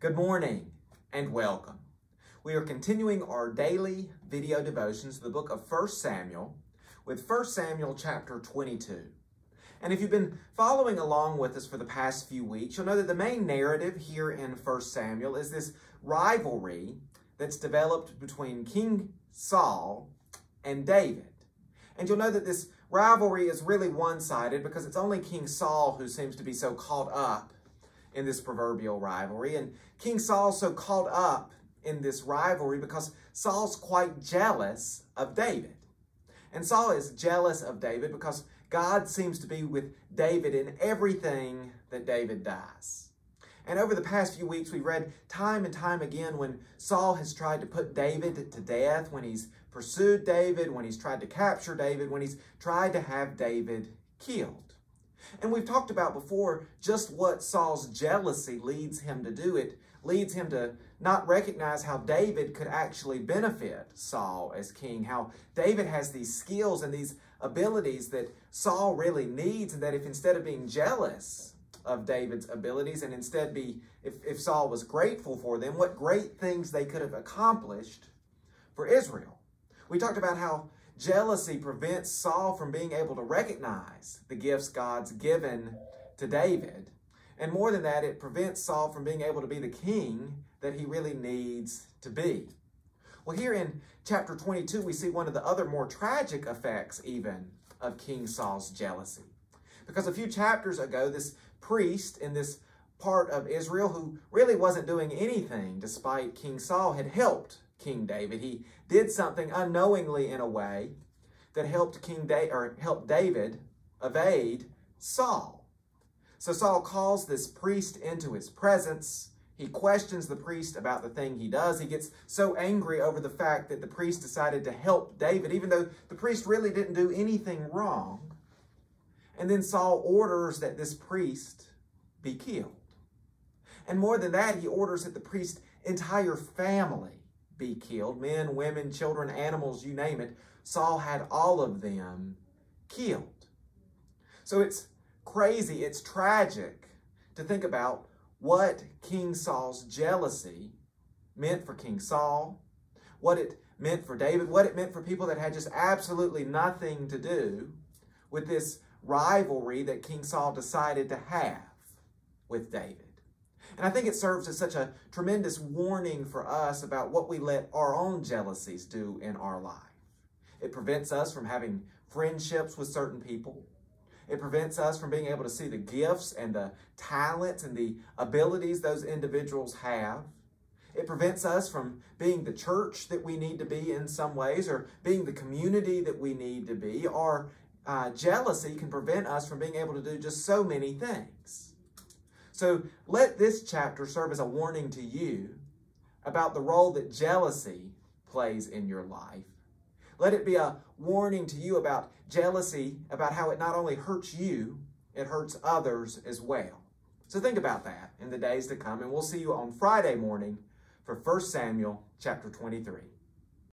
Good morning and welcome. We are continuing our daily video devotions to the book of 1 Samuel with 1 Samuel chapter 22. And if you've been following along with us for the past few weeks, you'll know that the main narrative here in 1 Samuel is this rivalry that's developed between King Saul and David. And you'll know that this rivalry is really one-sided because it's only King Saul who seems to be so caught up in this proverbial rivalry. And King Saul's so caught up in this rivalry because Saul's quite jealous of David. And Saul is jealous of David because God seems to be with David in everything that David does. And over the past few weeks, we've read time and time again when Saul has tried to put David to death, when he's pursued David, when he's tried to capture David, when he's tried to have David killed. And we've talked about before just what Saul's jealousy leads him to do. It leads him to not recognize how David could actually benefit Saul as king, how David has these skills and these abilities that Saul really needs, and that if instead of being jealous of David's abilities and instead be, if, if Saul was grateful for them, what great things they could have accomplished for Israel. We talked about how Jealousy prevents Saul from being able to recognize the gifts God's given to David. And more than that, it prevents Saul from being able to be the king that he really needs to be. Well, here in chapter 22, we see one of the other more tragic effects, even, of King Saul's jealousy. Because a few chapters ago, this priest in this part of Israel, who really wasn't doing anything despite King Saul, had helped King David. He did something unknowingly in a way that helped King da- or helped David evade Saul. So Saul calls this priest into his presence. He questions the priest about the thing he does. He gets so angry over the fact that the priest decided to help David, even though the priest really didn't do anything wrong. And then Saul orders that this priest be killed. And more than that, he orders that the priest's entire family be killed. Men, women, children, animals, you name it. Saul had all of them killed. So it's crazy, it's tragic to think about what King Saul's jealousy meant for King Saul, what it meant for David, what it meant for people that had just absolutely nothing to do with this rivalry that King Saul decided to have with David. And I think it serves as such a tremendous warning for us about what we let our own jealousies do in our life. It prevents us from having friendships with certain people. It prevents us from being able to see the gifts and the talents and the abilities those individuals have. It prevents us from being the church that we need to be in some ways or being the community that we need to be. Our uh, jealousy can prevent us from being able to do just so many things. So let this chapter serve as a warning to you about the role that jealousy plays in your life. Let it be a warning to you about jealousy, about how it not only hurts you, it hurts others as well. So think about that in the days to come, and we'll see you on Friday morning for 1 Samuel chapter 23.